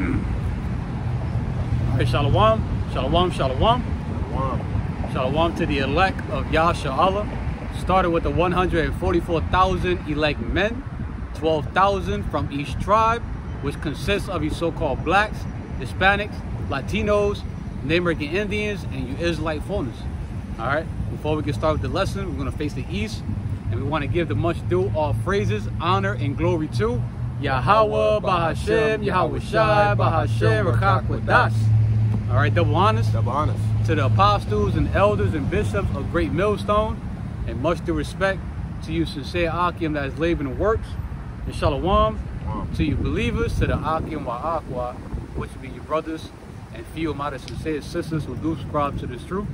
All right, shalom, shalom, shalom. Shalom to the elect of Yasharahla. Started with the 144,000 elect men, 12,000 from each tribe, which consists of you so-called blacks, Hispanics, Latinos, Native American Indians, and you Israelite foreigners. All right, before we get started with the lesson, we're gonna face the east, and we wanna give the much due all phrases, honor, and glory to Yahweh, Bahasham, Yahweh Shai, Bahasham, Rawchaa Haqadash. All right, double honors. Double honors. To the apostles and elders and bishops of Great Millstone, and much due respect to you sincere Akim that is laboring the works, and Shalom Wow. to you believers, to the Akim wa Aqua, which be your brothers and few amount of sincere sisters who do subscribe to this truth.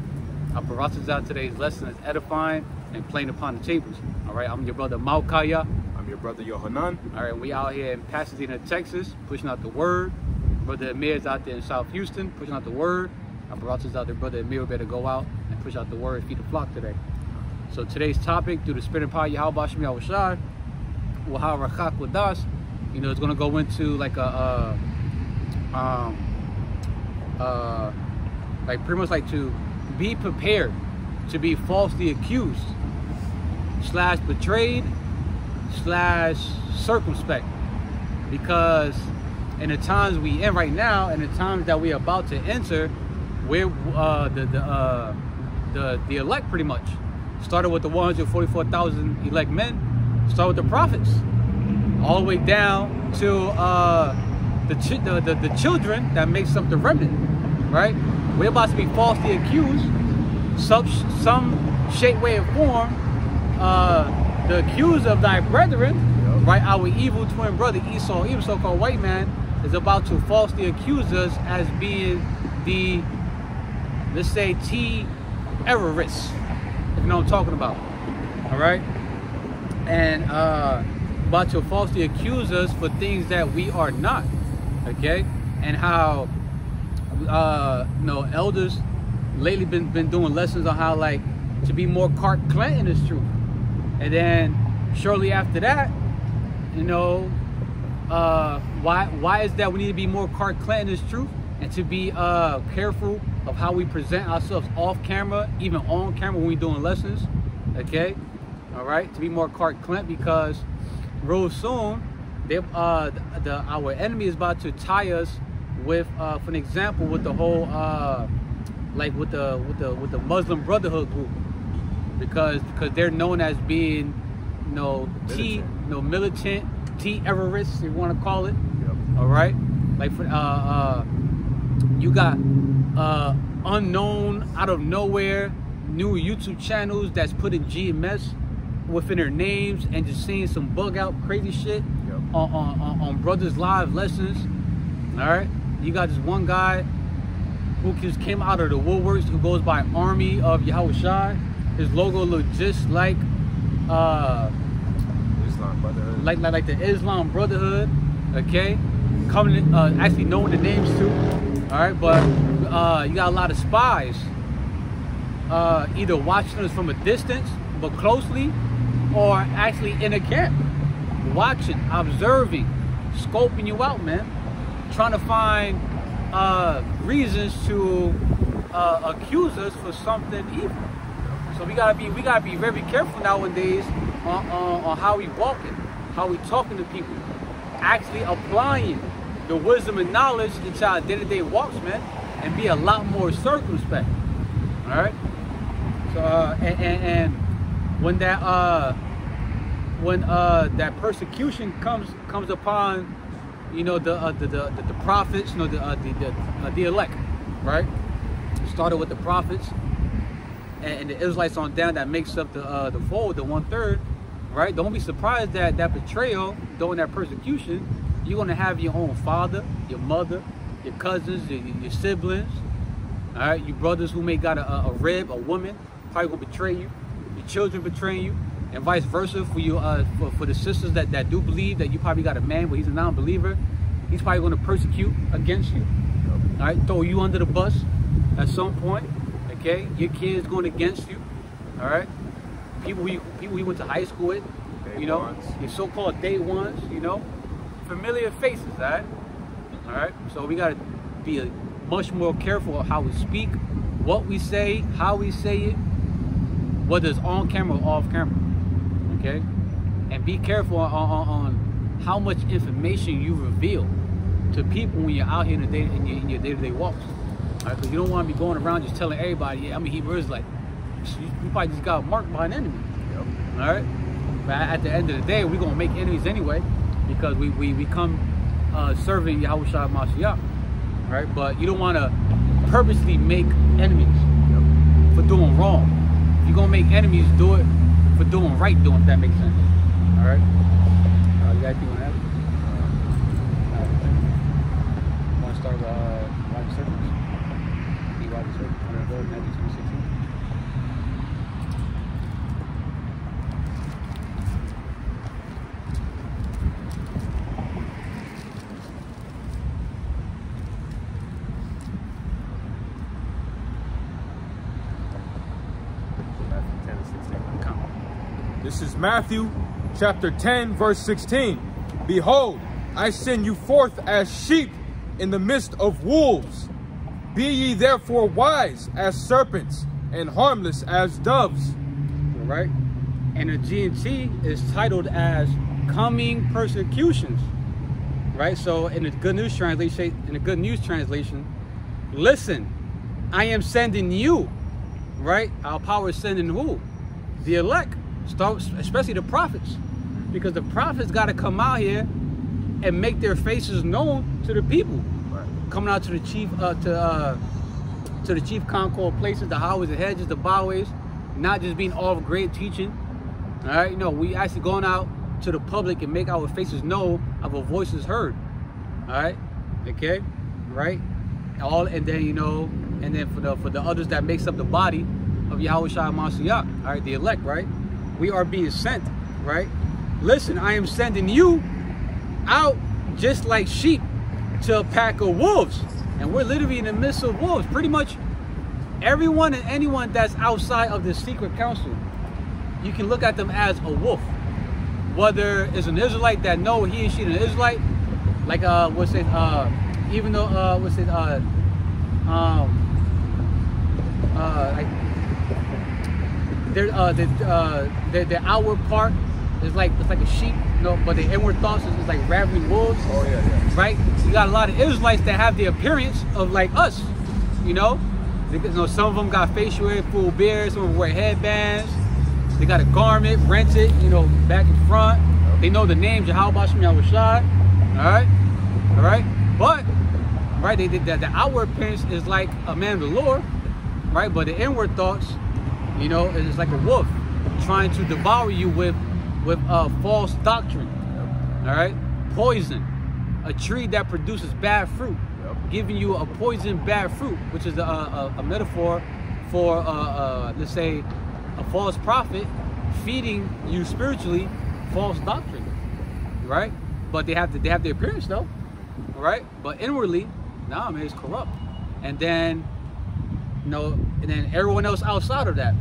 Our paratas out today's lesson is edifying and playing upon the tables. All right, I'm your brother Malkiyah. I'm your brother Yohanan. All right, we out here in Pasadena, Texas, pushing out the word. Brother Amir's out there in South Houston, pushing out the word. Our brothers out there, brother Amir better go out and push out the word, feed the flock today. So today's topic, through the spirit and power, Yahweh Bashim Yahweh Waha Rawchaa Haqadash, you know, it's gonna go into like a, um, uh, like pretty much like to be prepared to be falsely accused, slash betrayed, slash circumspect. Because in the times we in right now and the times that we're about to enter we're uh, the the, uh, the the elect pretty much. Started with the 144,000 elect men started with the prophets all the way down to uh, the, the, the the children that makes up the remnant right? We're about to be falsely accused some some shape way or form uh, the accuser of thy brethren Yep. right our evil twin brother esau even so-called white man is about to falsely accuse us as being the let's say t terrorists if you know what i'm talking about. All right? And uh about to falsely accuse us for things that we are not okay? And how uh you know elders lately been been doing lessons on how like to be more Clark Clinton is true and then shortly after that you know uh why why is that we need to be more Clark Clinton is truth and to be uh careful of how we present ourselves off camera even on camera when we're doing lessons okay? All right? To be more Clark Clint because real soon they uh the, the our enemy is about to tie us with uh for an example with the whole uh like with the with the with the Muslim Brotherhood group because because they're known as being you know T Militant. you know militant T if you want to call it Yep. all right like for uh uh you got uh unknown out of nowhere new youtube channels that's putting gms within their names and just seeing some bug out crazy shit Yep. on, on, on, on brothers live lessons all right you got this one guy who just came out of the woodworks who goes by army of yahweh Shai. His logo looks just like uh Islam Brotherhood. like like, like the Islam Brotherhood, okay? Coming, uh, actually knowing the names too. All right, but uh, you got a lot of spies, uh, either watching us from a distance but closely, or actually in a camp, watching, observing, scoping you out, man, trying to find uh, reasons to uh, accuse us for something evil. So we gotta be we gotta be very careful nowadays on, on, on how we walking, how we talking to people, actually applying the wisdom and knowledge into our day-to-day walks, man, and be a lot more circumspect. All right. So uh, and, and, and when that uh, when uh, that persecution comes comes upon, you know the uh, the, the, the prophets, you know the uh, the the, uh, the elect, right? Started with the prophets and, the Israelites on down that makes up the uh, the fold, the one third, right? Don't be surprised that that betrayal during that persecution, you're gonna have your own father, your mother, your cousins, your, your siblings, all right, your brothers who may got a, a rib, a woman, probably gonna betray you, your children betraying you, and vice versa for you uh, for, for the sisters that, that do believe that you probably got a man, but he's a non-believer, he's probably gonna persecute against you all right, throw you under the bus at some point, okay? Your kids going against you, all right? People we people we went to high school with, Day you know, ones. your so-called day ones, you know, familiar faces, all right? All right. So we got to be a, much more careful of how we speak, what we say, how we say it, whether it's on camera or off camera. Okay. And be careful on, on, on how much information you reveal to people when you're out here in, the day, in, your, in your day-to-day walks. Right. Because you don't want to be going around just telling everybody, yeah, I'm a Hebrew Israelite. You, you probably just got marked by an enemy. Yep. All right. But at the end of the day, we're gonna make enemies anyway, because we we, we come uh, serving Yahweh Shah Mashiach. Right. But you don't want to purposely make enemies Yep. for doing wrong. If you're gonna make enemies, do it for doing right. Doing if that makes sense. All right. Uh, you got on that? Uh, Want to start with uh, wide serpents? Be wide serpents. I'm gonna go to Matthew 2:16. Matthew 10 and 16. Come. This is Matthew chapter 10, verse 16. Behold, I send you forth as sheep in the midst of wolves. Be ye therefore wise as serpents and harmless as doves. right? And the GNT is titled as coming persecutions, right? So in the Good News translation, in the Good News translation, listen, I am sending you, right? Our power is sending who? The elect, especially the prophets, because the prophets got to come out here and make their faces known to the people. Coming out to the chief uh, to uh, to the chief concord places, the highways, the hedges, the byways, not just being all of great teaching. All right, know, we actually going out to the public and make our faces know of our voices heard. All right, okay, right, all and then you know, and then for the for the others that makes up the body of Yahweh Shai Mashiach, all right, the elect, right, we are being sent, right. Listen, I am sending you out just like sheep to a pack of wolves. And we're literally in the midst of wolves. Pretty much everyone and anyone that's outside of the secret council, you can look at them as a wolf. Whether it's an Israelite that know he and she is an Israelite, like uh what's it uh even though uh what's it uh um uh like their uh the uh the, the outward part is like it's like a sheep, you know, but the inward thoughts is, is like ravening wolves Oh, yeah, yeah. right? You got a lot of Israelites that have the appearance of like us, you know? Because you know, some of them got facial hair, full beards, some of them wear headbands. They got a garment, rented, you know, back and front. They know the name Yahweh Bashem Yahushai. All right? All right? But, right, they did that. The outward appearance is like a man of the Lord, right? But the inward thoughts, you know, is like a wolf trying to devour you with with a false doctrine. All right, poison, a tree that produces bad fruit, Yep. giving you a poison bad fruit, which is a, a, a metaphor for, uh, uh, let's say, a false prophet feeding you spiritually false doctrine, right? But they have to, they have the appearance though, all right? But inwardly, nah, man, it's corrupt. And then, you know, and then everyone else outside of that,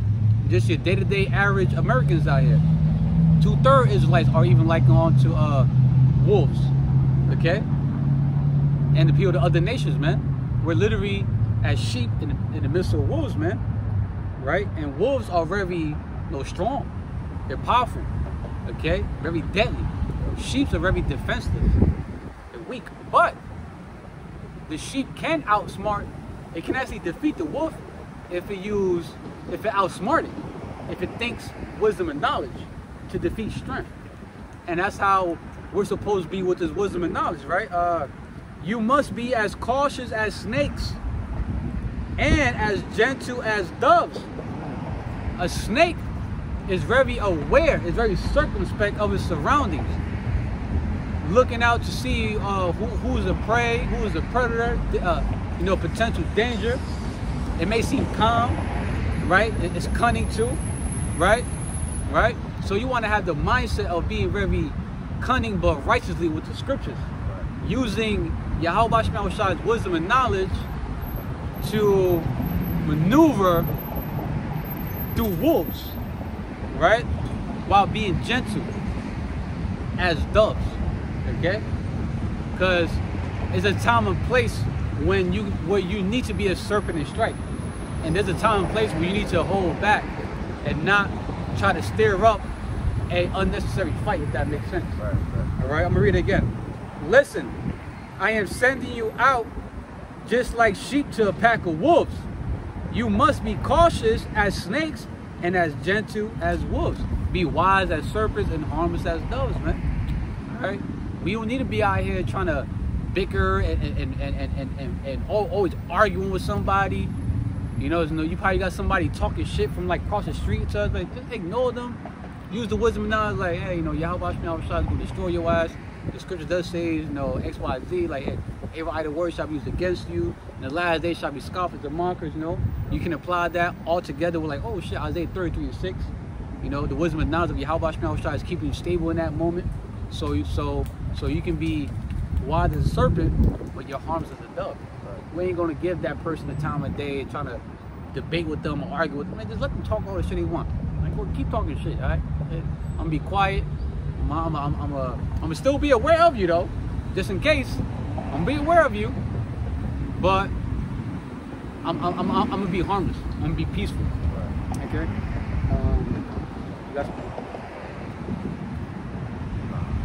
just your day-to-day average Americans out here. Two-third Israelites are even like on to uh, wolves, okay? And the people of the other nations, man. We're literally as sheep in the, in the midst of wolves, man. Right? And wolves are very, you know, strong. They're powerful, okay? Very deadly. Sheep are very defenseless. They're weak. But the sheep can outsmart, it can actually defeat the wolf if it use, if it outsmart it, if it thinks wisdom and knowledge to defeat strength. And that's how we're supposed to be with this wisdom and knowledge, right? Uh, you must be as cautious as snakes and as gentle as doves. A snake is very aware, is very circumspect of its surroundings, looking out to see uh, who, who is a prey, who is a predator, uh, you know, potential danger. It may seem calm, right? It's cunning too, right? Right? So you want to have the mindset of being very cunning but righteously with the scriptures, using Yahweh Shai's wisdom and knowledge to maneuver through wolves, right? While being gentle as doves, okay? Because It's a time and place when you where you need to be a serpent and strike. And there's a time and place where you need to hold back and not try to stir up a unnecessary fight, if that makes sense. Right, right. All right, I'm gonna read it again. Listen, I am sending you out just like sheep to a pack of wolves. You must be cautious as snakes and as gentle as wolves. Be wise as serpents and harmless as doves, man. All right? We don't need to be out here trying to bicker and and and and and, and, and al- always arguing with somebody. You know, you know, you probably got somebody talking shit from like across the street to us. Like, just ignore them. Use the wisdom of knowledge, like, hey, you know, Yahweh me outside to destroy your ass. The scripture does say, you know, X, Y, Z, like, every idle word shall be used against you. And the last day shall be scoffers and mockers, you know. You can apply that all together with like, oh shit, Isaiah 33 and 6. You know, the wisdom and knowledge of Yahweh me outside is keeping you stable in that moment. So you so so you can be wise as a serpent, but you're harmless as a dove. We ain't gonna give that person the time of day trying to debate with them or argue with them. Man, just let them talk all the shit they want. Keep talking shit, all right? I'm gonna be quiet. I'm, I'm, I'm, I'm, uh, I'm gonna still be aware of you though, just in case. I'm gonna be aware of you, but I'm, I'm, I'm, I'm gonna be harmless. I'm gonna be peaceful. Okay. Um, some?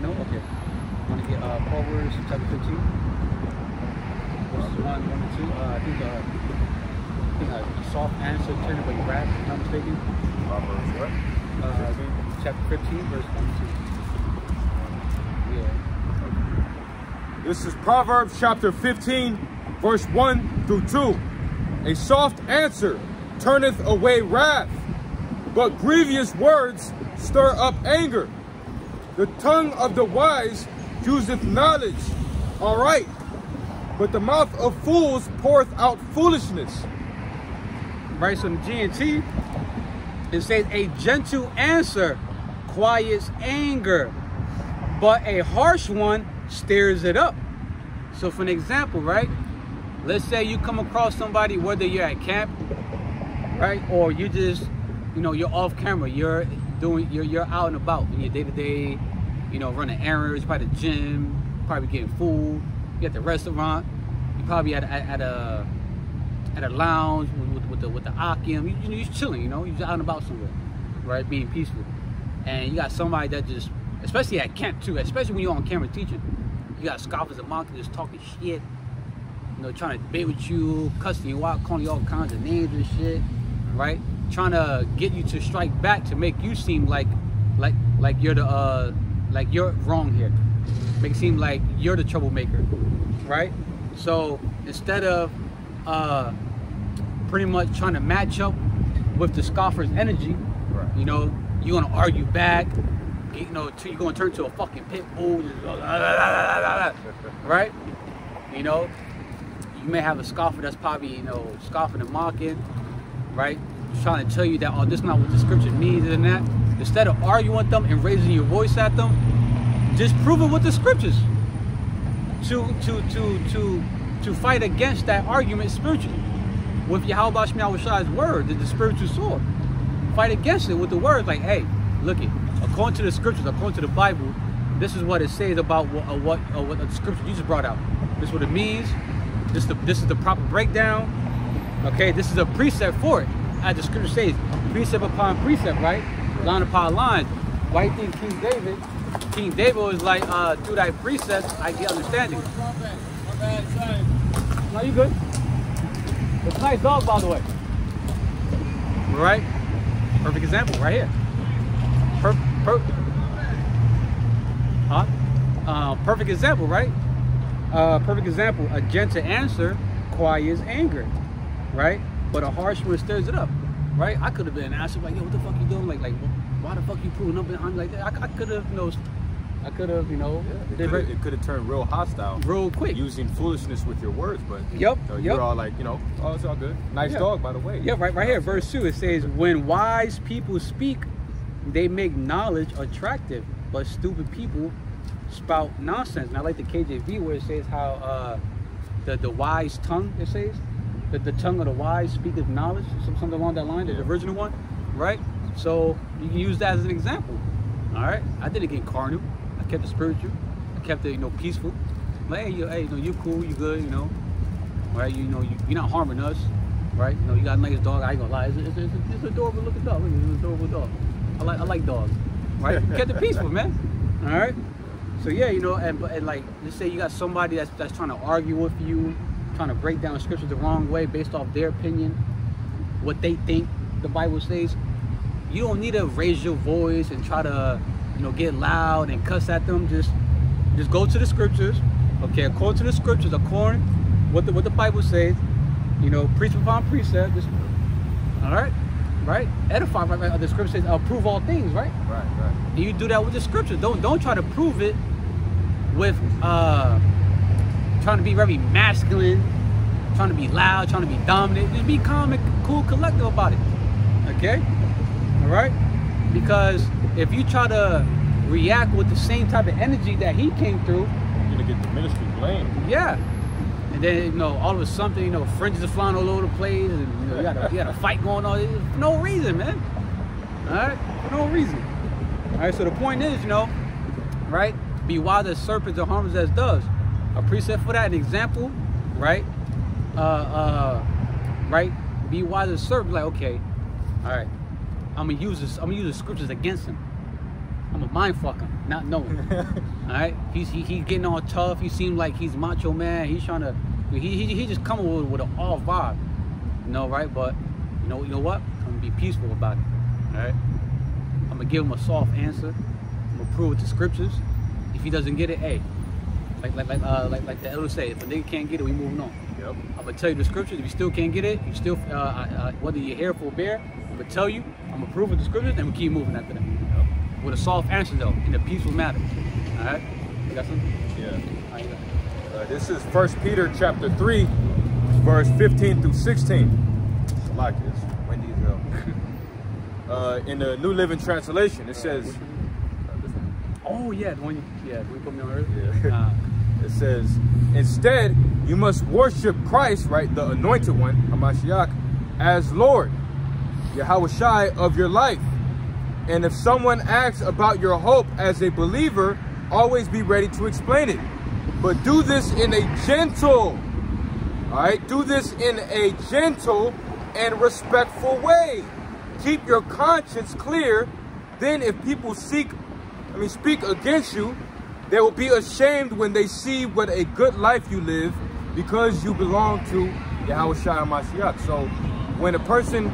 No. Okay. Want to get uh, Proverbs chapter 15, verses one, one and two. Uh, I think. Uh, A soft answer turned away wrath. If I'm mistaken. Proverbs what? Uh, chapter 15, verse one and two. Yeah. This is Proverbs chapter 15, verse 1 through 2. A soft answer turneth away wrath, but grievous words stir up anger. The tongue of the wise useth knowledge, all right, but the mouth of fools poureth out foolishness. In the GNT, it says a gentle answer quiets anger, but a harsh one stirs it up. So for an example, right? Let's say you come across somebody, whether you're at camp, right? Or you just, you know, you're off camera, you're doing, you're, you're out and about in your day-to-day, you know, running errands, probably the gym, probably getting food, you at the restaurant, you probably at, at, at a, at a lounge with, with, the with the Akim. You, you know, you're chilling, you know, you're out and about somewhere, right? Being peaceful. And you got somebody that just, especially at camp too, especially when you're on camera teaching, you got scoffers and mockers just talking shit, you know, trying to debate with you, cussing you out, calling you all kinds of names and shit, right? Trying to get you to strike back to make you seem like, like, like you're the, uh, like you're wrong here. Make it seem like you're the troublemaker, right? So instead of uh, pretty much trying to match up with the scoffer's energy, Right. you know, you're gonna argue back, you know, you're gonna turn to a fucking pit bull, right? You know, you may have a scoffer that's probably, you know, scoffing and mocking, right? Trying to tell you that, oh, this is not what the scripture means and that. Instead of arguing with them and raising your voice at them, just prove it with the scriptures. To to to to to fight against that argument spiritually with Yahweh Shemiah Shai's word, the, the spiritual sword. Fight against it with the words like, hey, look it, according to the scriptures, according to the Bible, this is what it says about what uh, what, uh, what the scripture you just brought out. This is what it means. This is the this is the proper breakdown. Okay, this is a precept for it. As the scripture says, precept upon precept, right? Line upon line. Why you think King David, King David was like, uh, through thy precepts, I get understanding. No, you good. It's a nice dog, by the way. Right? Perfect example, right here. Per, per, huh? Uh, perfect example, right? Uh, perfect example. A gentle answer quiets anger, right? But a harsh one stirs it up, right? I could have been asked like, "Yo, what the fuck you doing?" Like, like, why the fuck you pulling up behind me like that? I, I could have, you know, I could have, you know, It could, it could have turned real hostile. real quick. Using foolishness with your words, but Yep, you know, yep. you're all like, you know, oh, it's all good. Nice Yeah. dog, by the way. Yeah, right, right here, verse two. It says, "When wise people speak, they make knowledge attractive, but stupid people spout nonsense." And I like the KJV where it says how uh, the the wise tongue. It says that the tongue of the wise speaketh knowledge, some- something along that line. The original one, right? So you can use that as an example. All right, I didn't get carnal. Kept it spiritual. I kept it, you know, peaceful. Like, hey, you, hey, you know, you cool, you good, you know, right? You know, you, you're not harming us, right? You know, you got a nice dog. I ain't gonna lie, it's, it's, it's, it's an adorable looking dog. Look, It's an adorable dog. I like, I like dogs, right? Kept it peaceful, man. All right. So yeah, you know, and, but- and like, let's say you got somebody that's that's trying to argue with you, trying to break down scripture the wrong way based off their opinion, what they think the Bible says. You don't need to raise your voice and try to, you know, get loud and cuss at them. Just, just go to the scriptures, okay? According to the scriptures, according what the what the Bible says, you know, preach upon precept. Just, all right, right? Edify, right? right? The scripture says, "Approve all things," right? Right, right. And you do that with the scriptures. Don't don't try to prove it with uh trying to be very masculine, trying to be loud, trying to be dominant. Just be calm and cool, collective about it. Okay? Alright? Because if you try to react with the same type of energy that he came through, You're gonna get the ministry blamed. yeah. And then you know, all of a sudden, you know, fringes are flying all over the place, and you know, you got a, you got a fight going on for no reason, man. All right, for no reason. All right. So the point is, you know, right? Be wise as serpents and harmless as doves. A precept for that, an example, right? Uh, uh, right? Be wise as serpents. Like, okay, all right. I'm gonna use this. I'm gonna use the scriptures against him. I'm gonna mind fuck him, not knowing. All right, he's he, he's getting all tough. He seems like he's macho man. He's trying to he he, he just coming with, with an all vibe, you know, right? But you know you know what? I'm gonna be peaceful about it. All right, I'm gonna give him a soft answer. I'm gonna prove with the scriptures. If he doesn't get it, hey, like like like uh, like like the elder say, if a nigga can't get it, we moving on. Yep. I'm gonna tell you the scriptures. If you still can't get it, you still uh, uh, whether you're here for a bear, I'm gonna tell you. I'm gonna prove with the scriptures, and we keep moving after that. With a soft answer though, in a peaceful manner. All right, you got something? Yeah. Right, got. Uh, this is First Peter chapter 3, verse 15 through 16. I like this. Windy as hell. Uh, in the New Living Translation, it says, uh, one. Oh yeah, the one you, yeah, we put me on earlier. Yeah. Uh, it says, instead, you must worship Christ, right, the anointed one, Hamashiach, as Lord, Yahweh of your life. And if someone asks about your hope as a believer, always be ready to explain it. But do this in a gentle, all right, do this in a gentle and respectful way. Keep your conscience clear. Then if people seek, I mean, speak against you, they will be ashamed when they see what a good life you live because you belong to Yahweh Shai Mashiach. So when a person,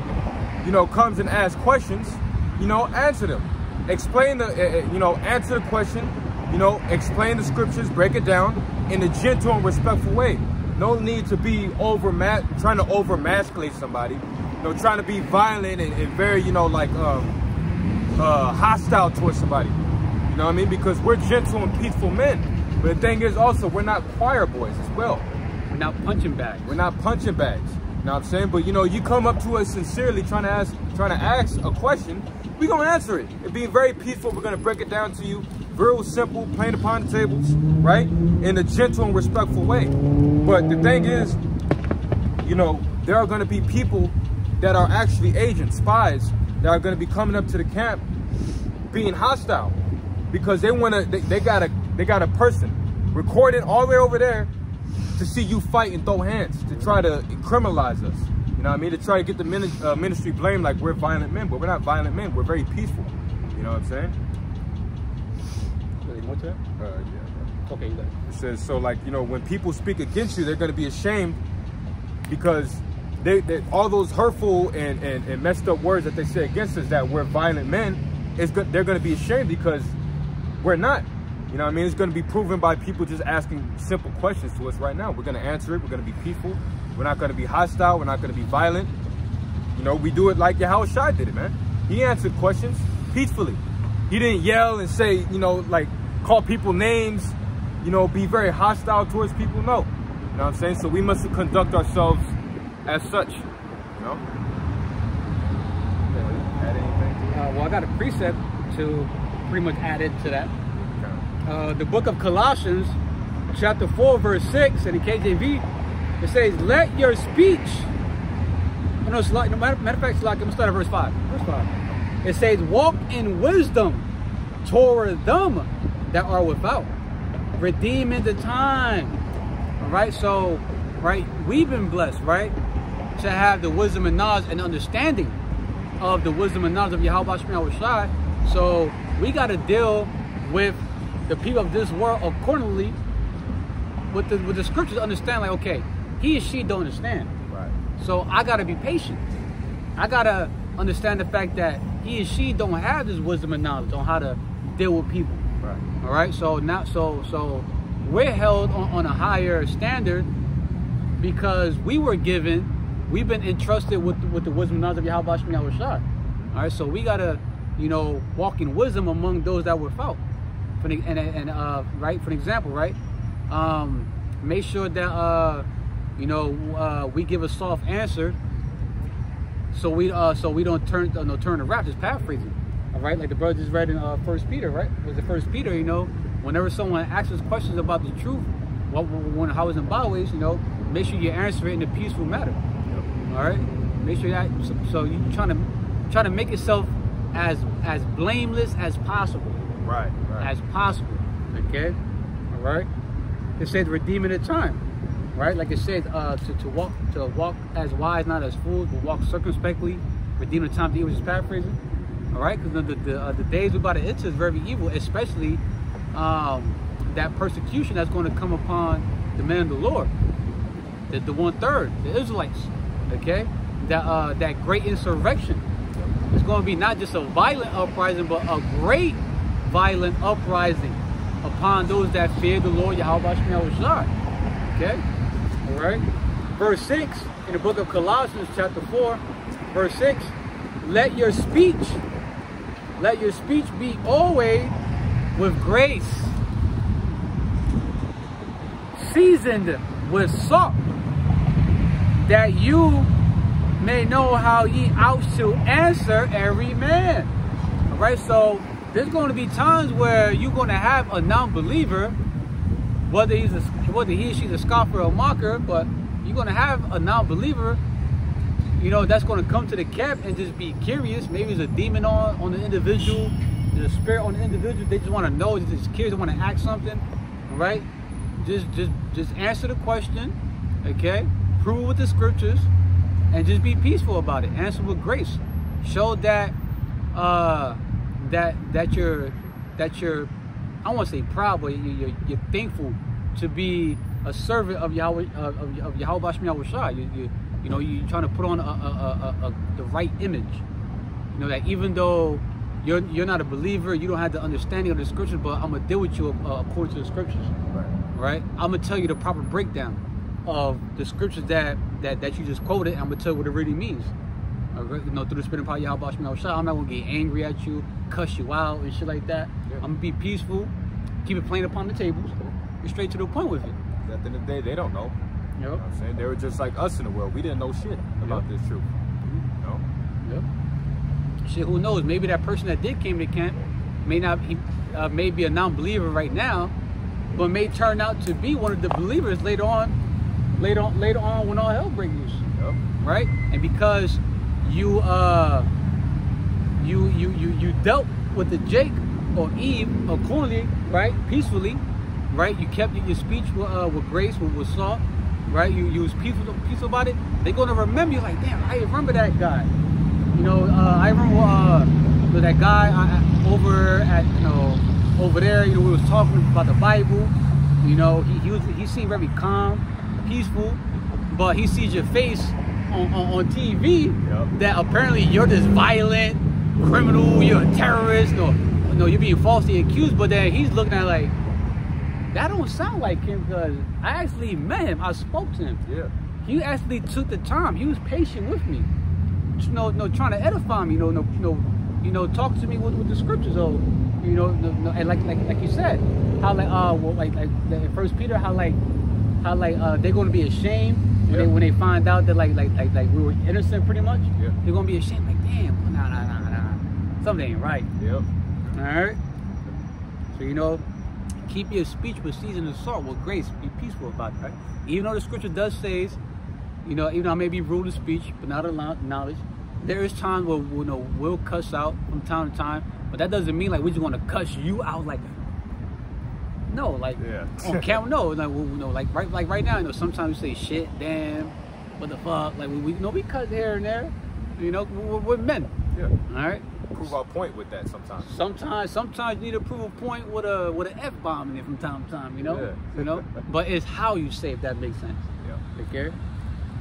you know, comes and asks questions, you know, answer them. Explain the, uh, you know, answer the question, you know, explain the scriptures, break it down in a gentle and respectful way. No need to be over trying to over masculate somebody, you know, trying to be violent and, and very, you know, like um, uh, hostile towards somebody. You know what I mean? Because we're gentle and peaceful men. But the thing is also, we're not choir boys as well. we're not punching bags. We're not punching bags. You know what I'm saying? But you know, you come up to us sincerely trying to ask trying to ask a question, we're gonna answer it. It being very peaceful, we're gonna break it down to you. Real simple, plain upon the tables, right? In a gentle and respectful way. But the thing is, you know, there are gonna be people that are actually agents, spies, that are gonna be coming up to the camp being hostile because they wanna they, they got a they got a person recording all the way over there to see you fight and throw hands to try to criminalize us. You know what I mean? To try to get the uh, ministry blamed like we're violent men, but we're not violent men. We're very peaceful. You know what I'm saying? That? Uh, yeah. Okay. It says so like you know when people speak against you, they're going to be ashamed because they, they all those hurtful and, and, and messed up words that they say against us that we're violent men is good. They're going to be ashamed because we're not. You know what I mean? It's going to be proven by people just asking simple questions to us right now. We're going to answer it. We're going to be peaceful. We're not going to be hostile. We're not going to be violent. You know, we do it like Yahweh Shai did it, man. He answered questions peacefully. He didn't yell and say, you know, like call people names, you know, be very hostile towards people. No. You know what I'm saying? So we must conduct ourselves as such. You know? Add anything to Uh, well, I got a precept to pretty much add it to that. Uh, the book of Colossians, chapter 4, verse 6, in the KJV, it says, Let your speech, no, it's like, no, matter, matter of fact, it's like, I'm going to start at verse 5. Verse 5. It says, Walk in wisdom toward them that are without. redeeming the time. All right, so right, we've been blessed, right, to have the wisdom and knowledge and understanding of the wisdom and knowledge of Yahweh Shai. So we got to deal with the people of this world accordingly with the with the scriptures. Understand, like, okay, he and she don't understand. Right. So I gotta be patient. I gotta understand the fact that he and she don't have this wisdom and knowledge on how to deal with people. Right. All right. So now, so so we're held on, on a higher standard because we were given, we've been entrusted with with the wisdom and knowledge of Yahweh Yahweh All right. So we gotta, you know, walk in wisdom among those that were felt. For the, and and uh, right for an example, right. Um, make sure that uh, you know uh, we give a soft answer so we uh so we don't turn uh, no turn the rap just paraphrasing. All right like the brother just read in uh first peter right? Was the first peter you know whenever someone asks us questions about the truth what when how it's in you know make sure you answer it in a peaceful manner. All right? Make sure that so, so you trying to try to make yourself as as blameless as possible Right. Right. as possible. Okay, all right. It says redeeming the time, right? Like it said, uh, to, to walk to walk as wise, not as fools, but walk circumspectly, redeeming the time. Eat, which is paraphrasing. All right, because the the, uh, the days we're about to enter is very evil, especially um, that persecution that's going to come upon the men of the Lord, the, the one third, the Israelites. Okay, that uh, that great insurrection is going to be not just a violent uprising, but a great violent uprising upon those that fear the Lord Yahweh Shai. Okay? All right? Verse 6 in the book of Colossians, chapter 4, verse 6 let your speech, let your speech be always with grace, seasoned with salt, that you may know how ye ought to answer every man. All right, so there's going to be times where you're going to have a non-believer, whether he's a, whether he or she's a scoffer or mocker, but you're going to have a non-believer, you know, that's going to come to the camp and just be curious. Maybe there's a demon on on the individual, there's a spirit on the individual. They just want to know, they're just curious, they want to ask something, right? Just just just answer the question, okay? Prove with the scriptures, and just be peaceful about it. Answer with grace. Show that. Uh, that that you're that you're I don't want to say proud, but you, you're, you're thankful to be a servant of Yahweh of, of, of Yahweh Shem Yahweh Shai. You, you you know you're trying to put on a, a, a, the right image. You know that even though you're you're not a believer, you don't have the understanding of the scriptures, but I'm gonna deal with you uh, according to the scriptures. Right. Right? I'm gonna tell you the proper breakdown of the scriptures that that that you just quoted. I'm gonna tell you what it really means. You know, through the spirit of power, Yahweh Shem Yahweh Shai. I'm not gonna get angry at you, cuss you out, and shit like that. Yeah. I'm gonna be peaceful, keep it plain upon the tables, get straight to the point with it. At the end of the day, they don't know. Yep. You know what I'm saying? They were just like us in the world. We didn't know shit about Yeah. this truth. You know? Yep. Shit, who knows? Maybe that person that did came to camp may not he uh, may be a non-believer right now, but may turn out to be one of the believers later on, later on, later on when all hell breaks loose. Yep. right? And because you uh you you you you dealt with the Jake or Eve accordingly, right? Peacefully, right? You kept your speech with, uh, with grace, with, with salt, right? You you was peaceful peaceful about it. They're gonna remember you like, damn, I remember that guy. You know, uh, I remember uh, that guy over at you know over there. You know, we was talking about the Bible. You know, he he was he seemed very calm, peaceful, but he sees your face on, on, on TV Yep. that apparently you're this violent criminal, you're a terrorist, no, no, you're being falsely accused. But then he's looking at like that don't sound like him because I actually met him. I spoke to him. Yeah. He actually took the time. He was patient with me. You know, no, trying to edify me. You know, no, you know, you know, talk to me with, with the scriptures. Or, you know, no, no, and like like like you said, how like uh, well, like like in First Peter, how like how like uh, they're going to be ashamed when Yeah. they when they find out that like like like like we were innocent, pretty much. Yeah. They're gonna be ashamed. Like, damn, nah, nah, nah, something ain't right. Yep. All right. So you know, keep your speech with season and salt with grace. Be peaceful about it. Right? Even though the scripture does say, you know, even though I may be rude of speech, but not lo- knowledge, there is times where you know we'll cuss out from time to time. But that doesn't mean like we just want to cuss you out like No, like Yeah. on camera. No, like we, you know, like right, like right now. You know, sometimes we say shit, damn, what the fuck. Like we, we you know, we cut here and there. You know, we're, we're men. Yeah. All right. Prove our point with that sometimes. Sometimes, sometimes you need to prove a point with a with an f bomb in it from time to time. You know, Yeah. you know. But it's how you say if that makes sense. Yeah. Okay.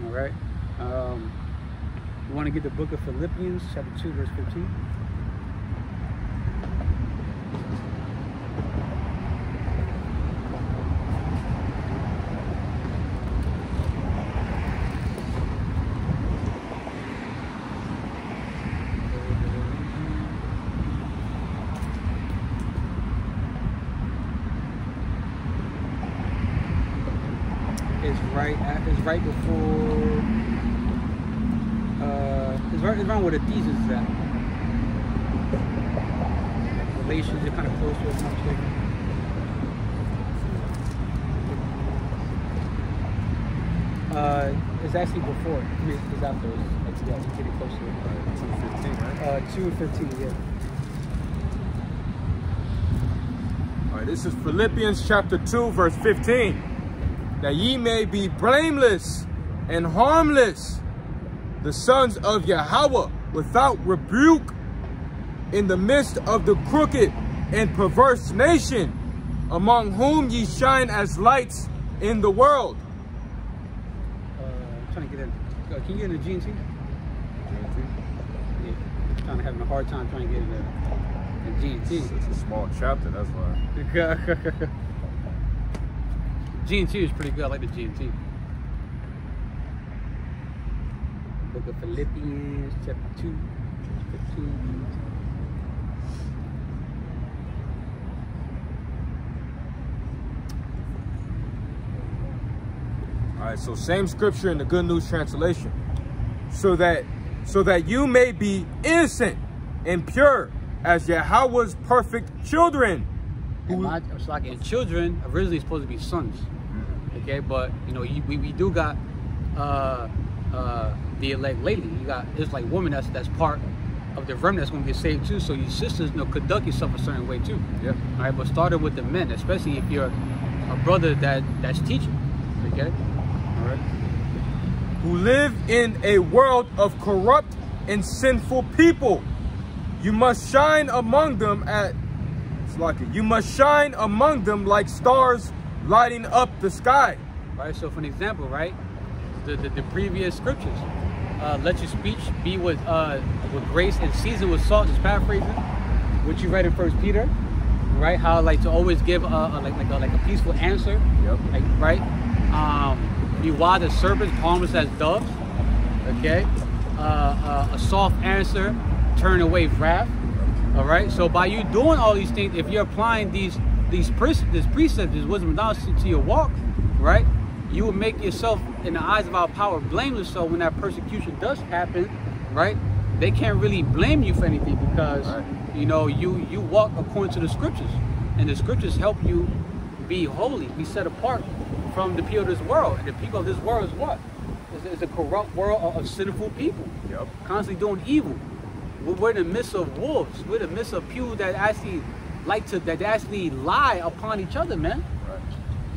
All right. Um, you want to get the book of Philippians, chapter two, verse fifteen. It's right. At, it's right before. Uh, it's right it's around where the thesis is at. Galatians are kind of close to I'm not. Uh, it's actually before. It's after. It's, yeah, it's getting close to it. 215, right? Uh, two and fifteen. Yeah. All right, this is Philippians chapter 2, verse 15. That ye may be blameless and harmless, the sons of Yahweh, without rebuke, in the midst of the crooked and perverse nation, among whom ye shine as lights in the world. Uh, I'm trying to get in. Uh, can you get into GNT? Yeah. Kind of having a hard time trying to get into in It's, GNT. it's a small chapter, that's why. GNT is pretty good. I like the GNT. Book of Philippians, chapter 2, 15. All right, so same scripture in the Good News translation. So that so that you may be innocent and pure as Yahweh's perfect children. And my, it's like in children originally supposed to be sons. Okay, but you know, you, we, we do got uh, uh, the elect lady. You got it's like woman that's that's part of the remnant that's gonna get saved too. So your sisters you know conduct yourself a certain way too. Yeah. All right, but started with the men, especially if you're a brother that that's teaching. Okay. All right. who live in a world of corrupt and sinful people. You must shine among them at it's like. You must shine among them like stars lighting up the sky. right? So for an example, right, the, the, the previous scriptures, uh, let your speech be with uh, with grace and seasoned with salt, just paraphrasing, what you read in First Peter, right? How like to always give a, a, like like a, like a peaceful answer, Yep. like right? Um, be wise as serpents, harmless as doves, okay? Uh, uh, a soft answer, turn away wrath. All right. So by you doing all these things, if you're applying these these precepts, this precepts, this wisdom and knowledge to your walk, right, you will make yourself in the eyes of our power blameless. So when that persecution does happen, right, they can't really blame you for anything because Right. you know you you walk according to the scriptures, and the scriptures help you be holy, be set apart from the people of this world. And the people of this world is what? It's, it's a corrupt world of, of sinful people Yep. constantly doing evil. We're, we're in the midst of wolves. We're in the midst of people that actually like to that actually lie upon each other, man.